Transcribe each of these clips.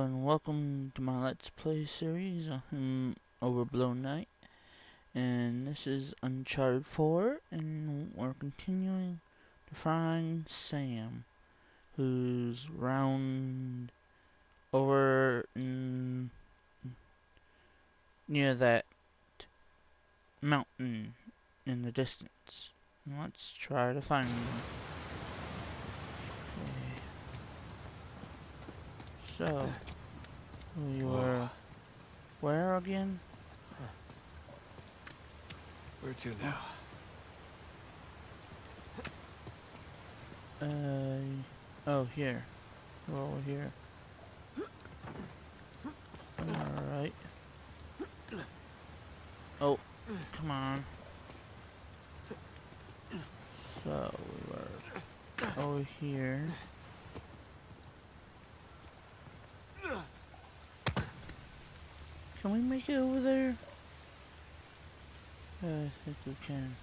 and welcome to my Let's Play series on Overblown Knight. And this is Uncharted 4, and we're continuing to find Sam, who's round over in, near that mountain in the distance. Let's try to find him. So, we were where again? Where to now? Uh, oh, here. We're over here. Alright. Oh, come on. So, we were over here. Can we make it over there? Yeah, I think we can.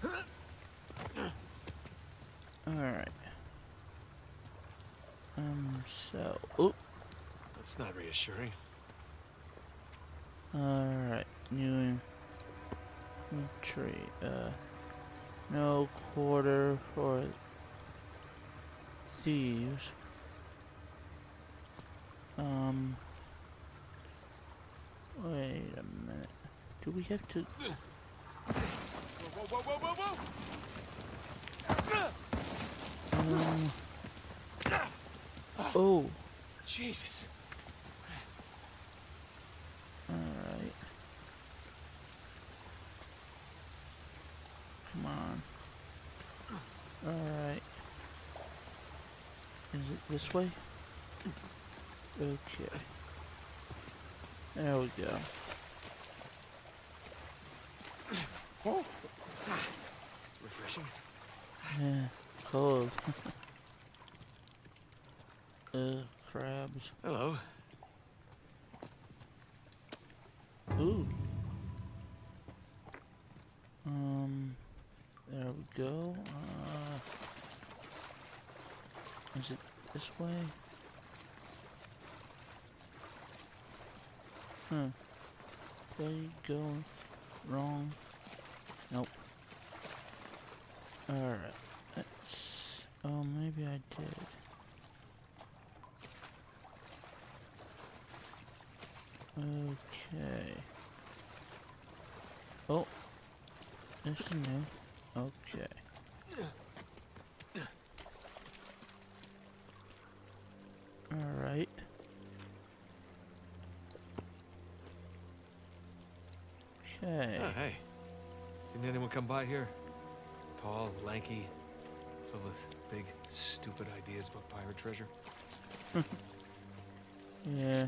Alright. Um, so... Oh! That's not reassuring. Alright, new entry. Uh, no quarter for thieves. Um... Wait a minute. Do we have to... Whoa, whoa, whoa, whoa, whoa, Um... Oh! Jesus. Alright. Come on. Alright. Is it this way? Okay. There we go. Oh. It's Refreshing. Yeah, cold. Ugh, crabs. Hello. Ooh. Um, there we go. Uh, is it this way? Huh. Did I go wrong? Nope. Alright. Let's... Oh, maybe I did. Okay. Oh. This is new. Okay. Seen anyone come by here? Tall, lanky, filled with big, stupid ideas about pirate treasure. Yeah.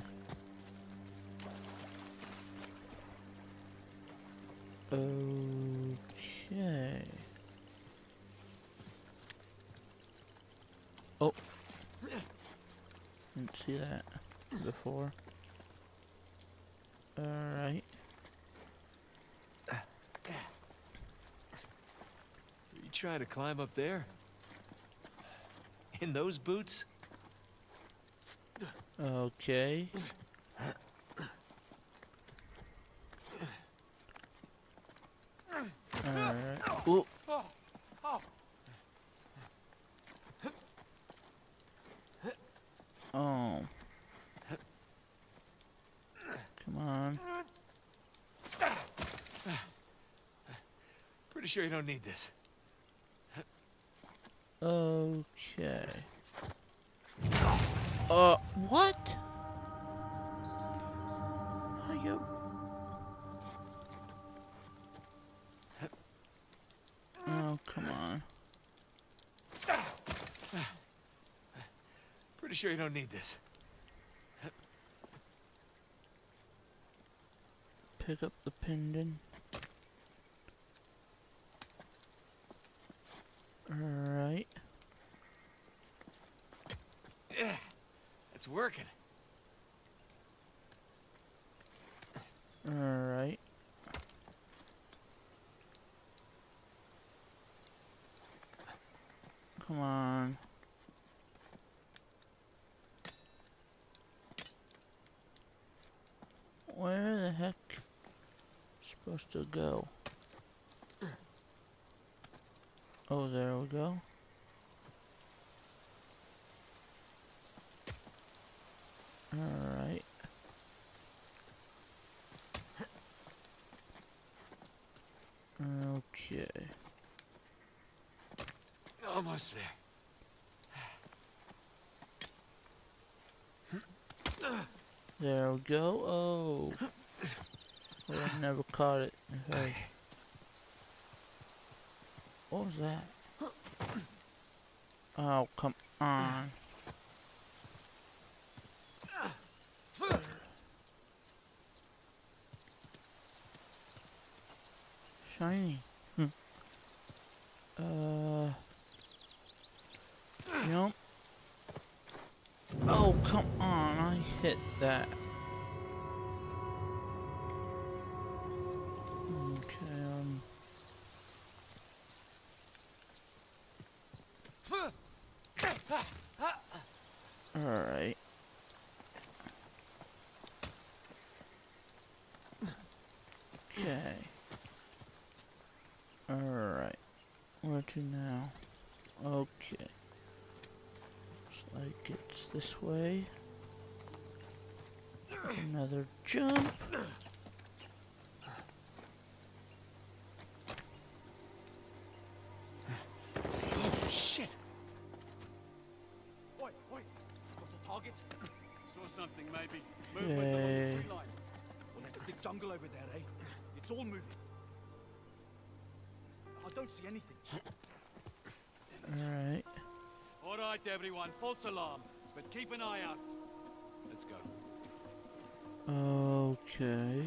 Okay. Oh. Didn't see that before. Alright. Trying to climb up there? In those boots? Okay. Alright. Oh. Oh. Come on. Pretty sure you don't need this. Okay. Uh, what? Are you? Oh, come on. Pretty sure you don't need this. Pick up the pendant. It's working. Alright. Come on. Where the heck supposed to go? Oh, there we go. Almost there. There we go. Oh. Well, I never caught it. Okay. What was that? Oh, come on. Shiny. Hmm. uh. Jump. Oh, come on. I hit that. Okay, um. Alright. Okay. Alright. Where to now? Okay. Like it's this way. Another jump. Everyone. False alarm. But keep an eye out. Let's go. Okay.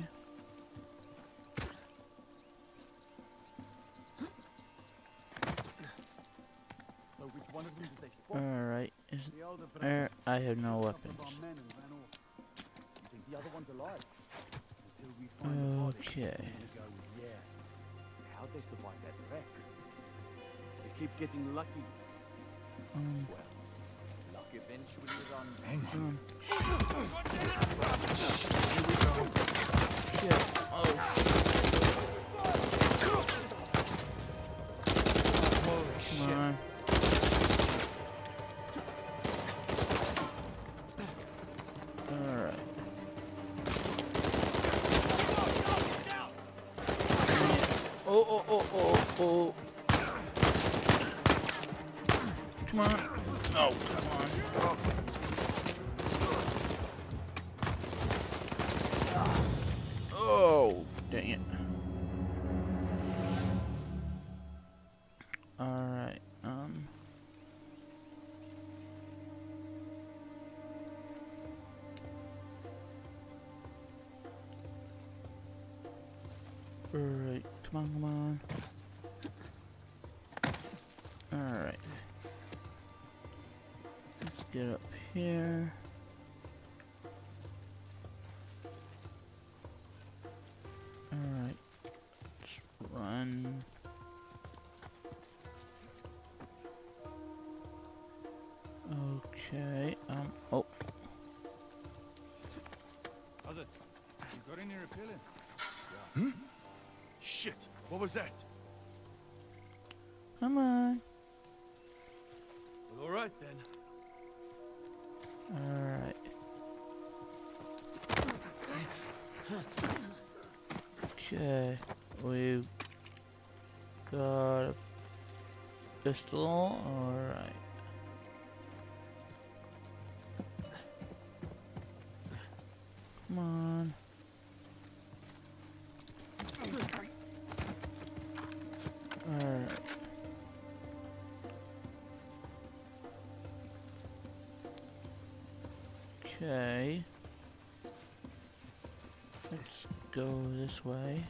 So which one of them did they spot? Alright. Is the er, I have no Couple weapons. of our men and ran off. You think the other one's alive? Until we find. Okay. Yeah. How'd they survive that wreck? They keep getting lucky. Um, Well, luck eventually runs. Hang on. um. Shit. Oh, Alright, come on, come on. Alright. Let's get up here. What was that? come on. Well, all right then. Alright. Okay, we've got a pistol, alright. Come Let's go this way.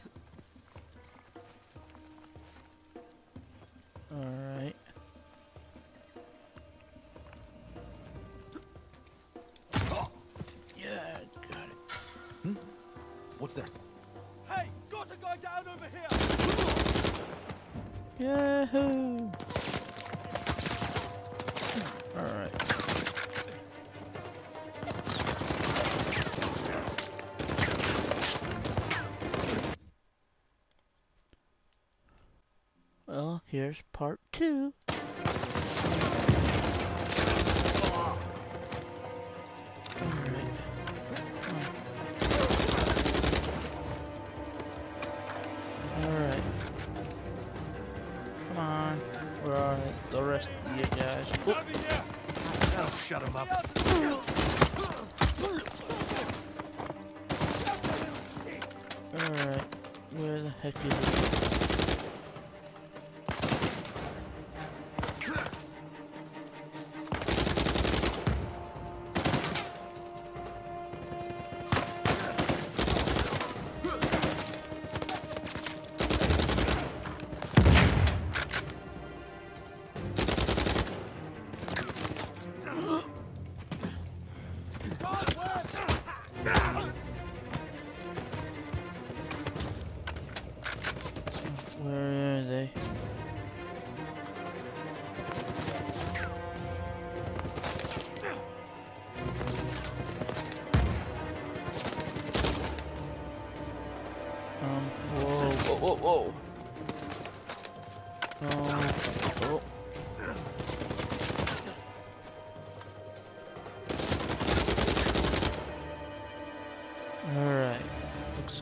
Alright. Shut him up.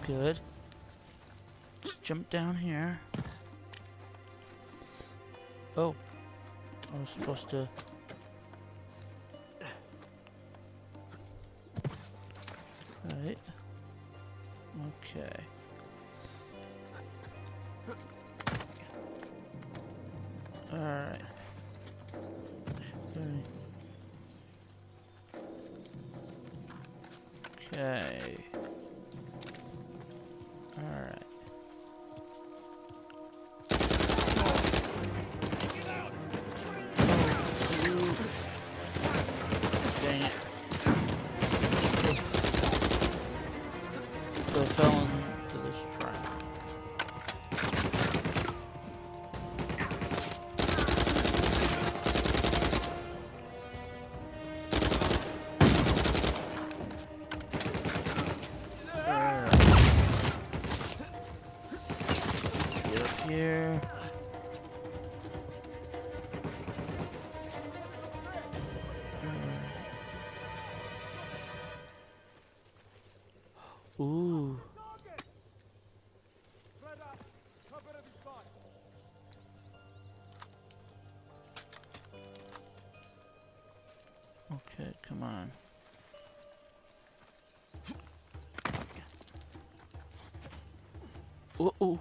Good. Let's jump down here. Oh, I was supposed to. Ooh. Okay, come on. Uh oh,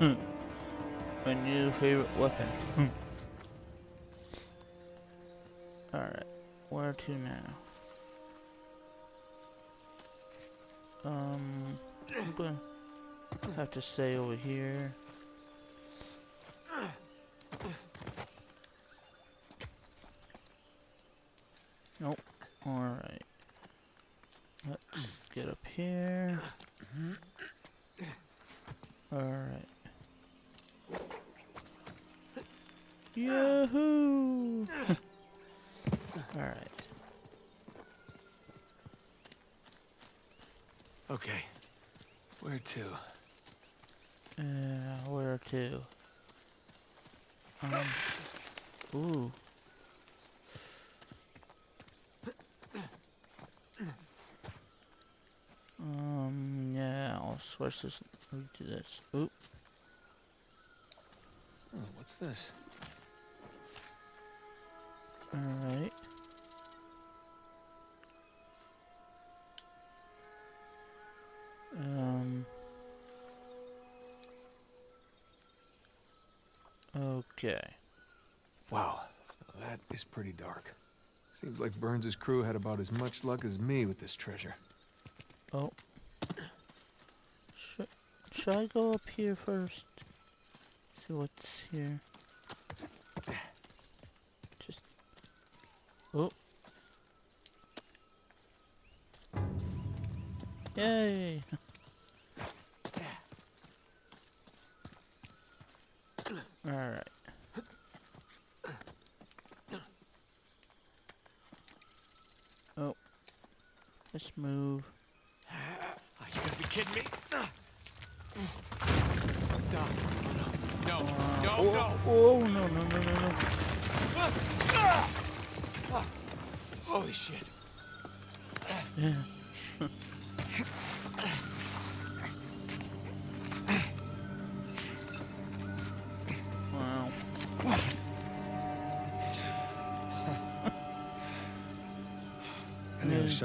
Yay! My new favorite weapon. Alright, where to now? Um, I'm gonna have to stay over here. Nope. Alright. Let's get up here. Alright. Yahoo! Alright. Okay. Where to? Uh, where to? Um. Ooh. Um, yeah, I'll switch this to this. Oop. Oh, what's this? Alright. Okay. Wow, that is pretty dark. Seems like Burns's crew had about as much luck as me with this treasure. Oh. Should, should I go up here first? See what's here. Just. Oh. Yay! Alright. Oh. Let's move. Oh, you gotta be kidding me. No, no, no, oh, no. Oh, no, no, no, no, no. Holy shit. Yeah.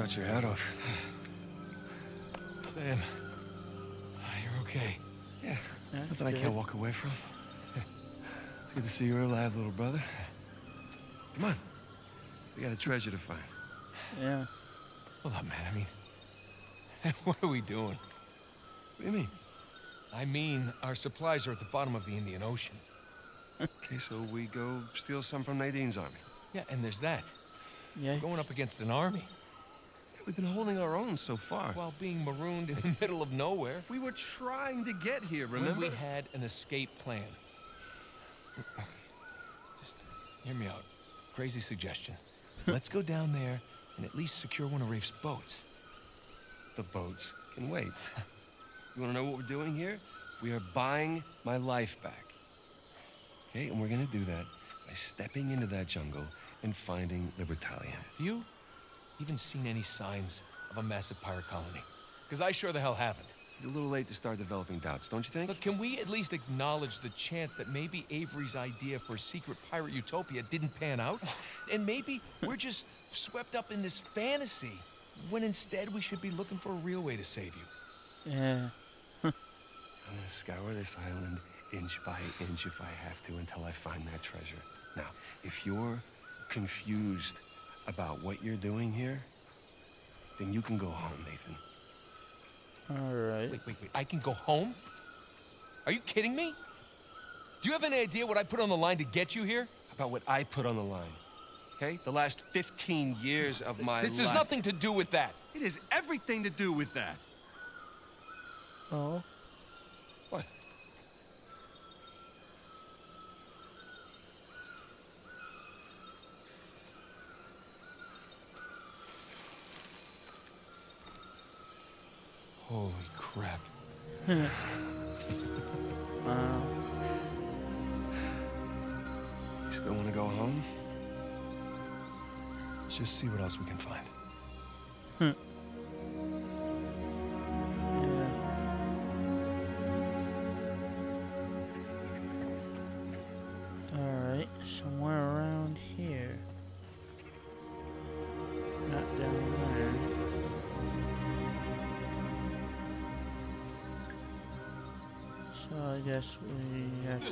shot your head off. Sam, uh, you're okay. Yeah, That's nothing I can't walk away from. It's good to see you're alive, little brother. Come on. We got a treasure to find. Yeah. Hold up, man. I mean, what are we doing? What do you mean? I mean, our supplies are at the bottom of the Indian Ocean. Okay, so we go steal some from Nadine's army. Yeah, and there's that. Yeah. Going up against an army We've been holding our own so far. while being marooned in the middle of nowhere. we were trying to get here, When remember? we had an escape plan. Just hear me out. Crazy suggestion. Let's go down there and at least secure one of Rafe's boats. The boats can wait. You want to know what we're doing here? We are buying my life back. Okay, and we're gonna do that by stepping into that jungle and finding Libertalia. You even seen any signs of a massive pirate colony? Because I sure the hell haven't. It's a little late to start developing doubts, don't you think? Look, can we at least acknowledge the chance that maybe Avery's idea for a secret pirate utopia didn't pan out? And maybe we're just swept up in this fantasy when instead we should be looking for a real way to save you. Yeah. I'm gonna scour this island inch by inch if I have to until I find that treasure. Now, if you're confused about what you're doing here, then you can go home, Nathan. Alright. Wait, wait, wait. I can go home? Are you kidding me? Do you have any idea what I put on the line to get you here? About what I put on the line. Okay? The last 15 years of my This life. has nothing to do with that. It has everything to do with that. Oh. Holy crap. Wow. You still want to go home? Let's just see what else we can find. Yeah.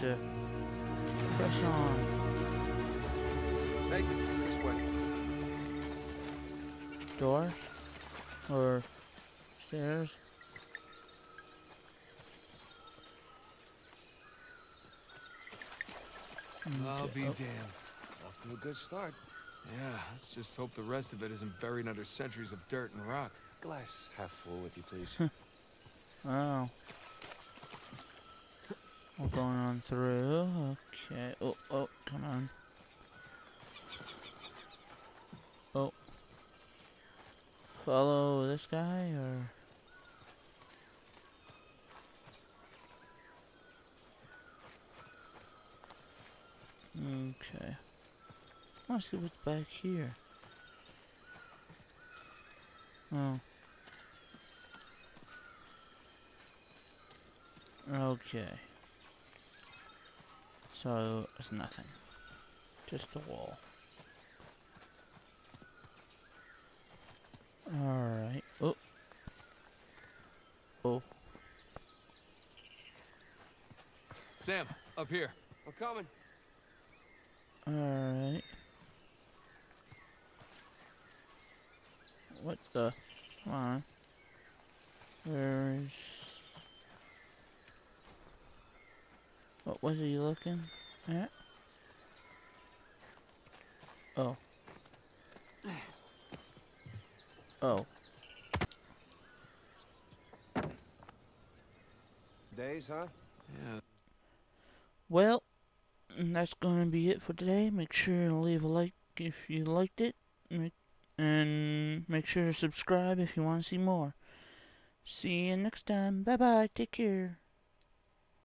We have to press on. Nathan, this way. Door? Or stairs? Mm, I'll be Oh. damned. Off to a good start. Yeah, let's just hope the rest of it isn't buried under centuries of dirt and rock. Glass half full, if you please. Oh. We're going on through. Okay. Oh, oh, come on. Oh. Follow this guy or? Okay. Let's see what's back here. Oh. Okay. So it's nothing. Just a wall. Alright. Oh. Oh. Sam, up here. I'm coming. Alright. What the? Come on. Where is... What was he looking at? Oh. Oh. days, huh? Yeah. Well, that's gonna be it for today. Make sure to leave a like if you liked it, make, and make sure to subscribe if you want to see more. See you next time. Bye bye. Take care.